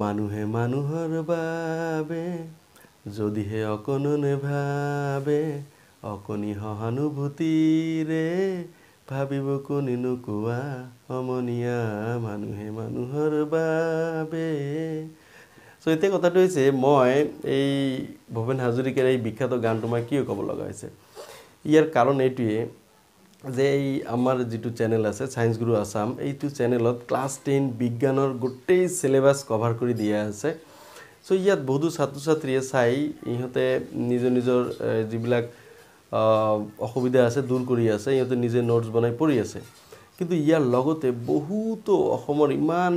মানুহে মানুহৰ বাবে যদিহে অকণনে ভাবে, অকণি সহানুভূতিৰে ভাবিব কোনেনো কোৱা সমনীয়া মানুহে মানুহৰ বাবে। চ' এতিয়া কথাটো হৈছে, মই এই ভূপেন হাজৰিকাৰ এই বিখ্যাত গানটো মই কিয় ক'ব লগা হৈছে? ইয়াৰ কাৰণ এইটোৱে যে এই আমাৰ যিটো চেনেল আছে ছায়েন্স গুৰু আছাম এইটো চেনেলত ক্লাছ টেন বিজ্ঞানৰ গোটেই চিলেবাছ কভাৰ কৰি দিয়া আছে। চ' ইয়াত বহুতো ছাত্ৰ ছাত্ৰীয়ে চাই ইহঁতে নিজৰ নিজৰ যিবিলাক অসুবিধা আছে দূৰ কৰি আছে ইহঁতে নিজে নোটছ বনাই পঢ়ি আছে। কিন্তু ইয়াৰ লগতে বহুতো অসমৰ ইমান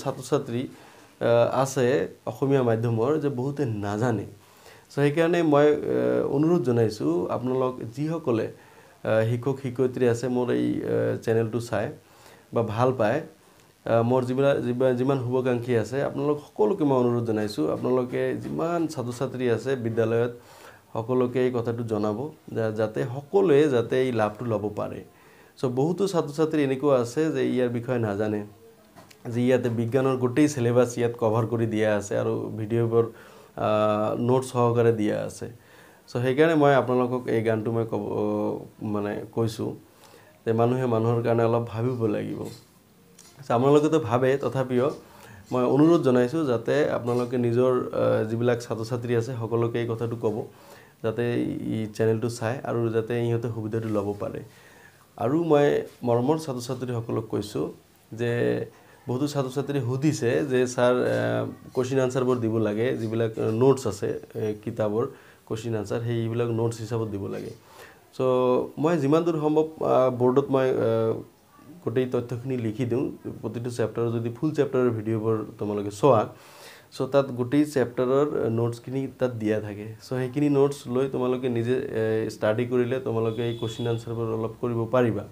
ছাত্ৰ ছাত্ৰী আছে অসমীয়া মাধ্যমৰ যে বহুতে নাজানে। চ' সেইকাৰণে মই অনুৰোধ জনাইছোঁ আপোনালোক যিসকলে শিক্ষক শিক্ষয়িত্ৰী আছে মোৰ এই চেনেলটো চায় বা ভাল পায়। মোৰ যিবিলাক যিবা- যিমান শুভাকাংক্ষী আছে আপোনালোক সকলোকে মই অনুৰোধ জনাইছোঁ আপোনালোকে যিমান ছাত্ৰ ছাত্ৰী আছে বিদ্যালয়ত সকলোকে এই কথাটো জনাব যাতে সকলোৱে যাতে এই লাভটো ল'ব পাৰে। চ' বহুতো ছাত্ৰ ছাত্ৰী এনেকুৱা আছে যে ইয়াৰ বিষয়ে নাজানে যে ইয়াতে বিজ্ঞানৰ গোটেই চিলেবাছ ইয়াত কভাৰ কৰি দিয়া আছে আৰু ভিডিঅ'বোৰ নোট সহকাৰে দিয়া আছে। চ' সেইকাৰণে মই আপোনালোকক এই গানটো মই ক'ব মানে কৈছোঁ যে মানুহে মানুহৰ কাৰণে অলপ ভাবিব লাগিব। চ' আপোনালোকেতো ভাবে তথাপিও মই অনুৰোধ জনাইছোঁ যাতে আপোনালোকে নিজৰ যিবিলাক ছাত্ৰ ছাত্ৰী আছে সকলোকে এই কথাটো ক'ব যাতে এই চেনেলটো চায় আৰু যাতে ইহঁতে সুবিধাটো ল'ব পাৰে। আৰু মই মৰমৰ ছাত্ৰ ছাত্ৰীসকলক কৈছোঁ যে বহুতো ছাত্ৰ ছাত্ৰী সুধিছে যে ছাৰ কুৱেশ্যন আনচাৰবোৰ দিব লাগে যিবিলাক নোটছ আছে কিতাপৰ। কুৱেশ্যন আনচাৰ সেইবিলাক নোটছ হিচাপত দিব লাগে। চ' মই যিমান দূৰ সম্ভৱ বৰ্ডত মই গোটেই তথ্যখিনি লিখি দিওঁ। প্ৰতিটো চেপ্টাৰৰ যদি ফুল চেপ্টাৰৰ ভিডিঅ'বোৰ তোমালোকে চোৱা চ' তাত গোটেই চেপ্টাৰৰ নোটছখিনি তাত দিয়া থাকে। চ' সেইখিনি নোটছ লৈ তোমালোকে নিজে ষ্টাডি কৰিলে তোমালোকে এই কুৱেশ্যন আনচাৰবোৰ অলপ কৰিব পাৰিবা।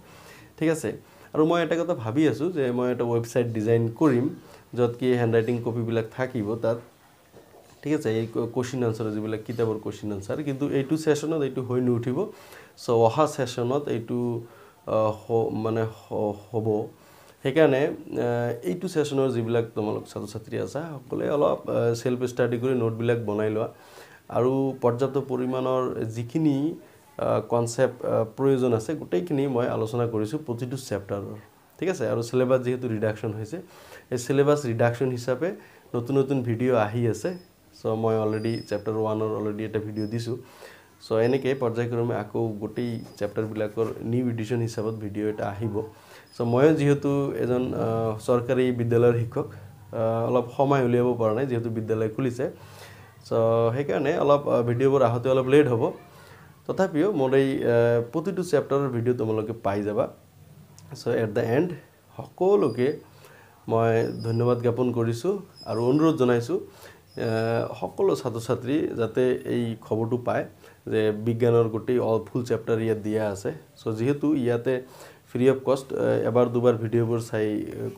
ঠিক আছে? আৰু মই এটা কথা ভাবি আছোঁ যে মই এটা ৱেবছাইট ডিজাইন কৰিম য'ত কি হেণ্ড ৰাইটিং কপিবিলাক থাকিব তাত ঠিক আছে এই কুৱেশ্যন আনচাৰ যিবিলাক কিতাপৰ কুৱেশ্যন আনচাৰ কিন্তু এইটো ছেশ্যনত এইটো হৈ নুঠিব। চ' অহা ছেশ্যনত এইটো মানে হ'ব। সেইকাৰণে এইটো ছেশ্যনৰ যিবিলাক তোমালোক ছাত্ৰ ছাত্ৰী আছা সকলোৱে অলপ চেল্ফ ষ্টাডি কৰি নোটবিলাক বনাই লোৱা। আৰু পৰ্যাপ্ত পৰিমাণৰ যিখিনি কনচেপ্ট প্ৰয়োজন আছে গোটেইখিনি মই আলোচনা কৰিছোঁ প্ৰতিটো চেপ্টাৰৰ ঠিক আছে? আৰু চিলেবাছ যিহেতু ৰিডাকশ্যন হৈছে এই চিলেবাছ ৰিডাকশ্যন হিচাপে নতুন নতুন ভিডিঅ' আহি আছে। চ' মই অলৰেডি চেপ্টাৰ ওৱানৰ অলৰেডি এটা ভিডিঅ' দিছোঁ। চ' এনেকৈ পৰ্যায়ক্ৰমে আকৌ গোটেই চেপ্টাৰবিলাকৰ নিউ এডিশ্যন হিচাপত ভিডিঅ' এটা আহিব। চ' ময়ো যিহেতু এজন চৰকাৰী বিদ্যালয়ৰ শিক্ষক অলপ সময় উলিয়াব পৰা নাই যিহেতু বিদ্যালয় খুলিছে। চ' সেইকাৰণে অলপ ভিডিঅ'বোৰ আহোঁতে অলপ লেট হ'ব। তথাপিও মোৰ এই প্ৰতিটো চেপ্টাৰৰ ভিডিঅ' তোমালোকে পাই যাবা। চ' এট দ্য এণ্ড সকলোকে মই ধন্যবাদ জ্ঞাপন কৰিছোঁ আৰু অনুৰোধ জনাইছোঁ সকলো ছাত্ৰ ছাত্ৰী যাতে এই খবৰটো পায় যে বিজ্ঞানৰ গোটেই অল ফুল চেপ্টাৰ ইয়াত দিয়া আছে। চ' যিহেতু ইয়াতে ফ্ৰী অফ কষ্ট এবাৰ দুবাৰ ভিডিঅ'বোৰ চাই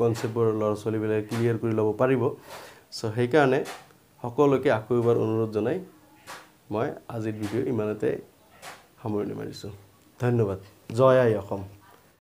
কনচেপ্টবোৰ ল'ৰা ছোৱালীবিলাকে ক্লিয়াৰ কৰি ল'ব পাৰিব। চ' সেইকাৰণে সকলোকে আকৌ এবাৰ অনুৰোধ জনাই মই আজিৰ ভিডিঅ' ইমানতে সামৰণি মাৰিছোঁ। ধন্যবাদ। জয় আই অসম।